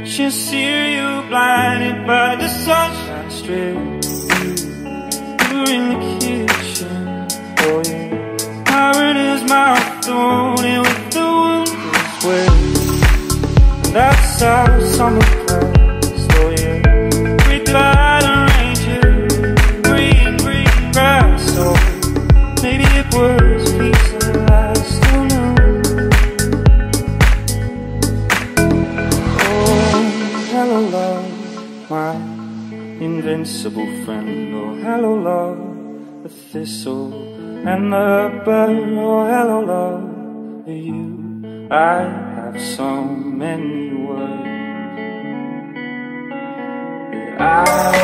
was see you blinded by the sunshine strip. You're in the kitchen, oh yeah. Myron is my thrown in with the woundless way. That's how summer hello, love, my invincible friend. Oh, hello, love, the thistle and the bird. Oh, hello, love, you. I have so many words. I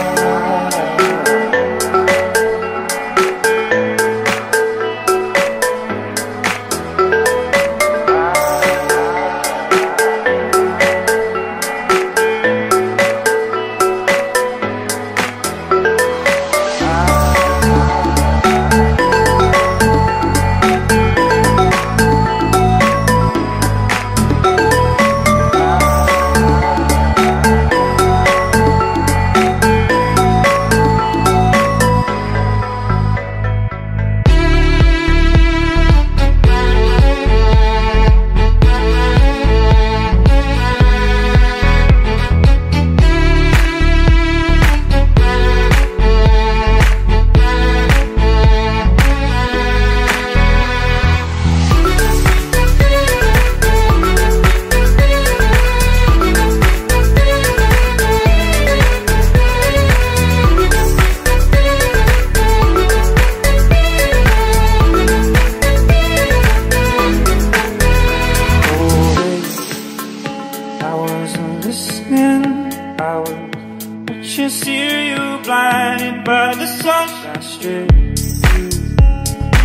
watching you see, you blinded by the sunshine strip. You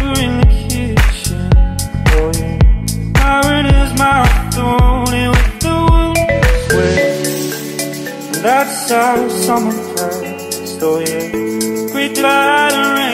were in the kitchen, oh yeah. Myron is my thrown in with the woundless way. That's how summer passed, oh yeah. Great and